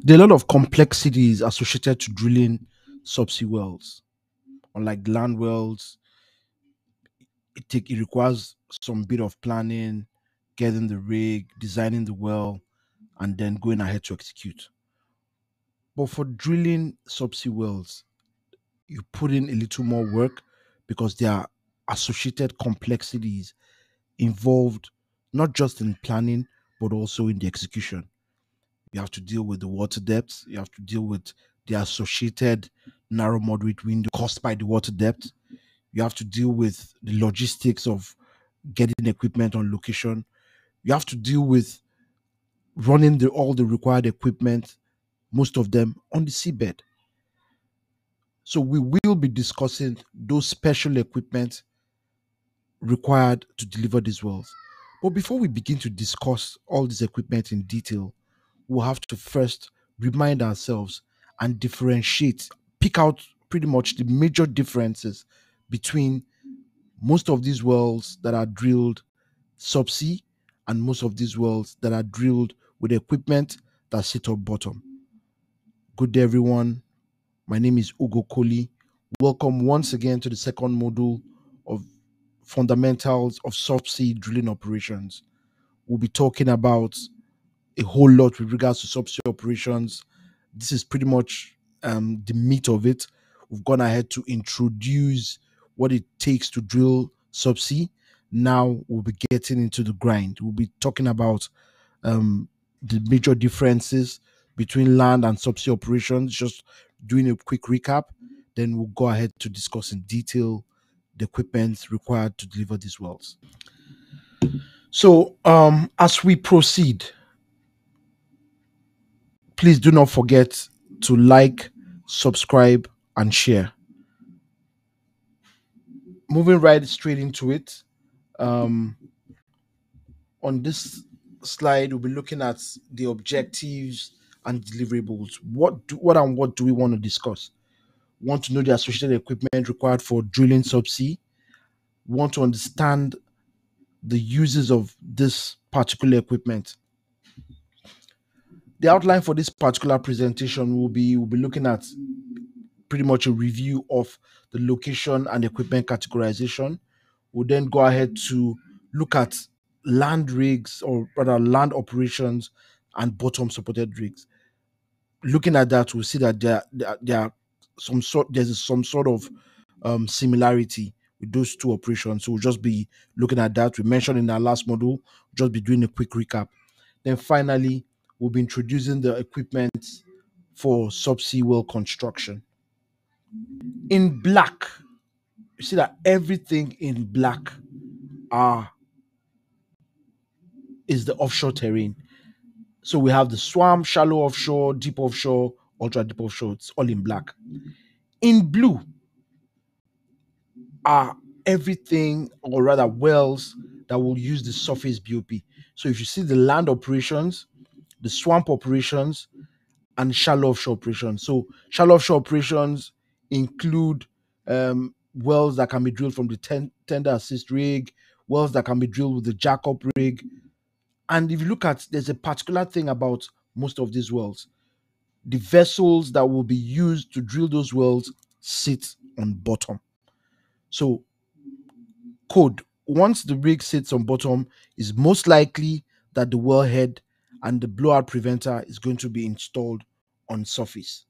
There are a lot of complexities associated to drilling subsea wells. Unlike land wells, it take it requires some bit of planning, getting the rig, designing the well, and then going ahead to execute. But for drilling subsea wells, you put in a little more work because there are associated complexities involved not just in planning but also in the execution. You have to deal with the water depth, you have to deal with the associated narrow mud weight window caused by the water depth. You have to deal with the logistics of getting equipment on location. You have to deal with running the, all the required equipment, most of them on the seabed. So we will be discussing those special equipment required to deliver these wells. But before we begin to discuss all this equipment in detail, we'll have to first remind ourselves and differentiate, pick out pretty much the major differences between most of these wells that are drilled subsea and most of these wells that are drilled with equipment that sit on bottom. Good day, everyone. My name is Ugo Koli. Welcome once again to the second module of fundamentals of subsea drilling operations. We'll be talking about a whole lot with regards to subsea operations. This is pretty much um, the meat of it. We've gone ahead to introduce what it takes to drill subsea. Now we'll be getting into the grind. We'll be talking about um, the major differences between land and subsea operations, just doing a quick recap. Then we'll go ahead to discuss in detail the equipment required to deliver these wells. So, um, as we proceed, please do not forget to like, subscribe, and share. Moving right straight into it, um, on this slide, we'll be looking at the objectives and deliverables. What do, what and what do we want to discuss? Want to know the associated equipment required for drilling subsea? Want to understand the uses of this particular equipment? The outline for this particular presentation will be we'll be looking at pretty much a review of the location and equipment categorization. We'll then go ahead to look at land rigs or rather land operations and bottom supported rigs. Looking at that, we'll see that there, there, there are some sort there's some sort of um, similarity with those two operations. So we'll just be looking at that. We mentioned in our last module, just be doing a quick recap. Then finally, we'll be introducing the equipment for subsea well construction. In black, you see that everything in black are is the offshore terrain. So we have the swamp, shallow offshore, deep offshore, ultra deep offshore. It's all in black. In blue are everything, or rather wells that will use the surface BOP. So if you see the land operations, the swamp operations, and shallow offshore operations. So shallow offshore operations include um, wells that can be drilled from the ten- tender assist rig, wells that can be drilled with the jackup rig. And if you look at, there's a particular thing about most of these wells. The vessels that will be used to drill those wells sit on bottom. So, code once the rig sits on bottom, is most likely that the wellhead and the blowout preventer is going to be installed on surface.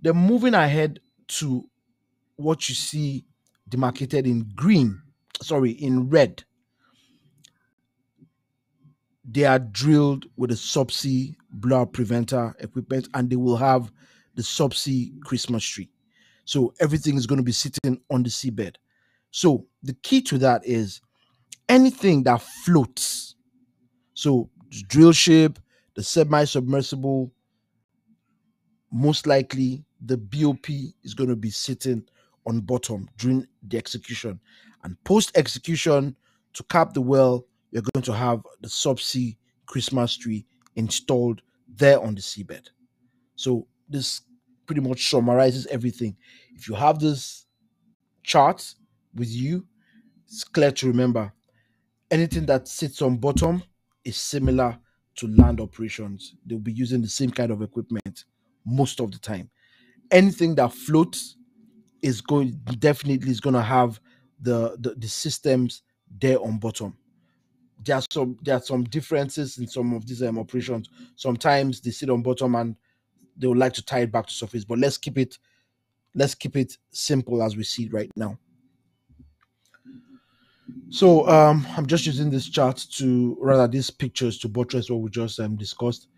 Then moving ahead to what you see demarcated in green, sorry, in red. They are drilled with a subsea blowout preventer equipment and they will have the subsea Christmas tree. So everything is going to be sitting on the seabed. So the key to that is anything that floats. So drill ship, the semi-submersible, most likely the BOP is going to be sitting on bottom during the execution. And post execution, to cap the well, you're going to have the subsea Christmas tree installed there on the seabed. So this pretty much summarizes everything. If you have this chart with you, it's clear to remember anything that sits on bottom is similar to land operations, they'll be using the same kind of equipment most of the time. Anything that floats is going definitely is going to have the, the the systems there on bottom. There are some there are some differences in some of these um, operations. Sometimes they sit on bottom and they would like to tie it back to surface. But let's keep it let's keep it simple as we see right now. So um, I'm just using this chart to rather these pictures to buttress what we just um, discussed.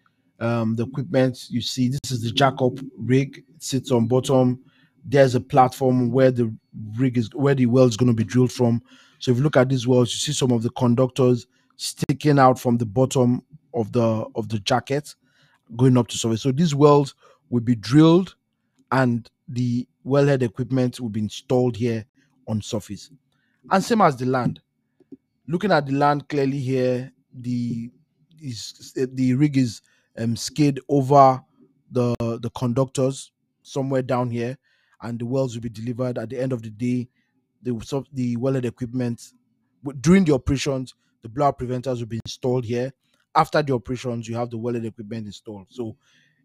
Um, the equipment you see, this is the jackup rig. It sits on bottom. There's a platform where the rig is where the well is going to be drilled from. So if you look at these wells, you see some of the conductors sticking out from the bottom of the of the jacket, going up to surface. So these wells will be drilled, and the wellhead equipment will be installed here on surface. And same as the land. Looking at the land clearly here, the is the rig is um, skid over the the conductors somewhere down here, and the wells will be delivered at the end of the day. The the wellhead equipment during the operations, the blowout preventers will be installed here. After the operations, you have the wellhead equipment installed. So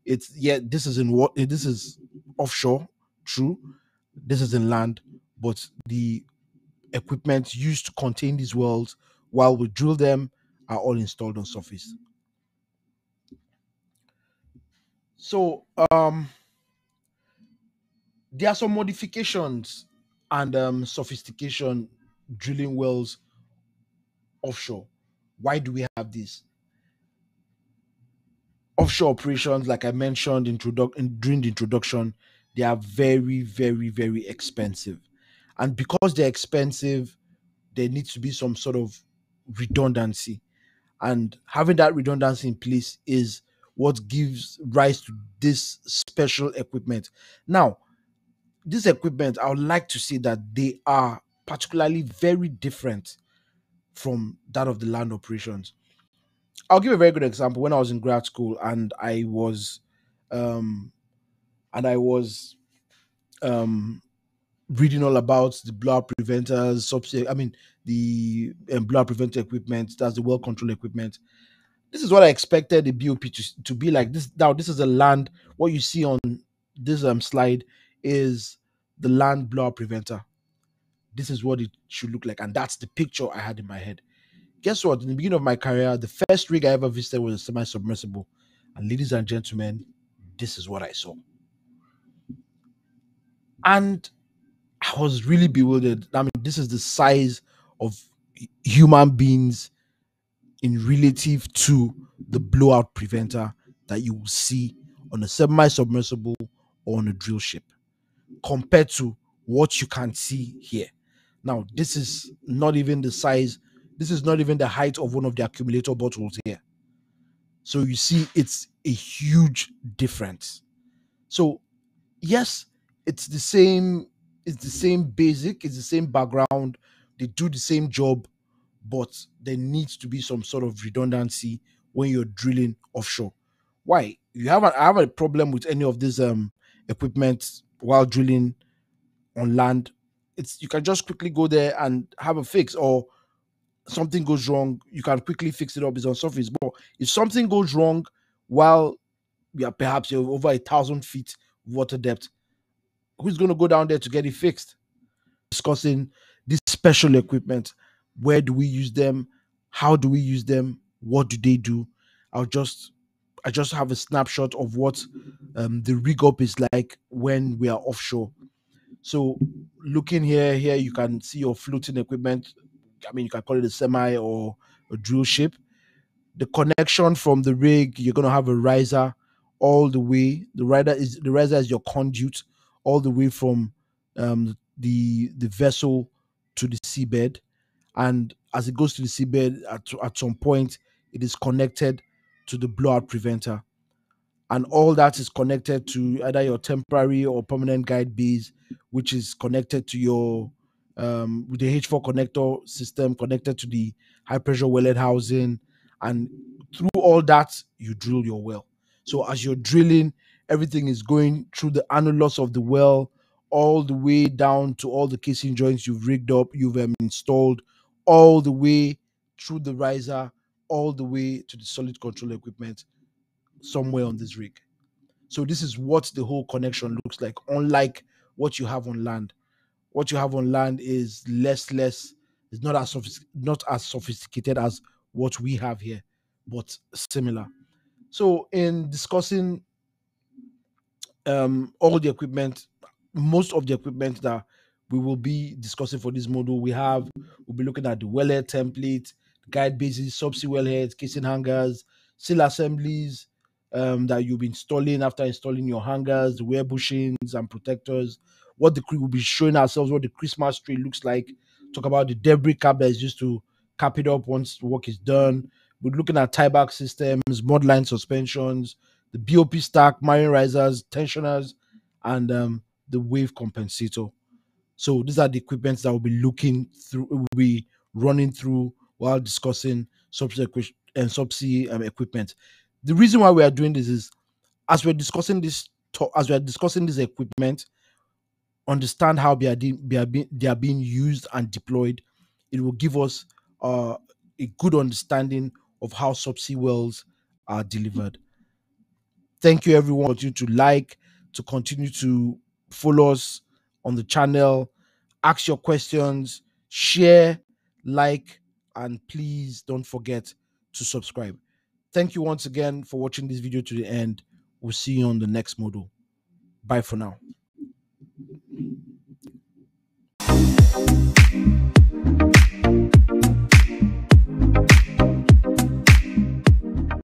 it's yeah, this is in what this is offshore, true. This is in land, but the equipment used to contain these wells while we drill them are all installed on surface. So um there are some modifications and um, sophistication drilling wells offshore. Why do we have this? Offshore operations, like I mentioned in, during the introduction, they are very, very, very expensive. And because they're expensive, there needs to be some sort of redundancy. And having that redundancy in place is what gives rise to this special equipment. Now, this equipment, I would like to see that they are particularly very different from that of the land operations. I'll give a very good example. When I was in grad school and I was um and I was um reading all about the blowout preventers, subsea, I mean the um, blowout preventer equipment, that's the well control equipment. This is what I expected the BOP to, to be like. This now this is a land. What you see on this um slide is the land blowout preventer. This is what it should look like, and that's the picture I had in my head. Guess what? In the beginning of my career, the first rig I ever visited was a semi-submersible, and ladies and gentlemen, this is what I saw. And I was really bewildered. I mean, this is the size of human beings in relative to the blowout preventer that you will see on a semi-submersible or on a drill ship compared to what you can see here. Now, this is not even the size, this is not even the height of one of the accumulator bottles here. So you see, it's a huge difference. So, yes, it's the same it's the same basic, it's the same background, they do the same job, but there needs to be some sort of redundancy when you're drilling offshore. Why? You have a, I have a problem with any of this um equipment while drilling on land. It's you can just quickly go there and have a fix, or something goes wrong, you can quickly fix it up. It's on surface. But if something goes wrong while yeah, perhaps you're perhaps over a thousand feet water depth, who's going to go down there to get it fixed? Discussing this special equipment. Where do we use them? How do we use them? What do they do? I'll just I just have a snapshot of what um, the rig up is like when we are offshore. So looking here, here you can see your floating equipment. I mean, you can call it a semi or a drill ship. The connection from the rig, you're gonna have a riser all the way. The rider is the riser is your conduit all the way from um, the the vessel to the seabed, and as it goes to the seabed, at, at some point, it is connected to the blowout preventer, and all that is connected to either your temporary or permanent guide bases, which is connected to your um, with the H4 connector system connected to the high pressure wellhead housing, and through all that, you drill your well. So as you're drilling, everything is going through the annulus of the well all the way down to all the casing joints you've rigged up, you've um, installed, all the way through the riser, all the way to the solid control equipment somewhere on this rig. So this is what the whole connection looks like, unlike what you have on land. What you have on land is less, less, it's not as not as sophisticated as what we have here, but similar. So in discussing um all the equipment, most of the equipment that we will be discussing for this module, we have we'll be looking at the wellhead template, guide bases, subsea wellheads, casing hangers, seal assemblies, um, that you'll be installing after installing your hangers, wear bushings and protectors, what the crew will be showing ourselves, what the Christmas tree looks like, talk about the debris cap that is used to cap it up once the work is done. We're looking at tieback systems, mudline suspensions, the BOP stack, marine risers, tensioners, and um, the wave compensator. So these are the equipments that we'll be looking through, we'll be running through while discussing subsea and subsea um, equipment. The reason why we are doing this is as we're discussing this as we're discussing this equipment understand how they are, de- they, are being, they are being used and deployed. It will give us uh, a good understanding of how subsea wells are delivered thank you everyone continue to like to continue to follow us on the channel ask your questions share like and please don't forget to subscribe Thank you once again for watching this video to the end. We'll see you on the next model. Bye for now.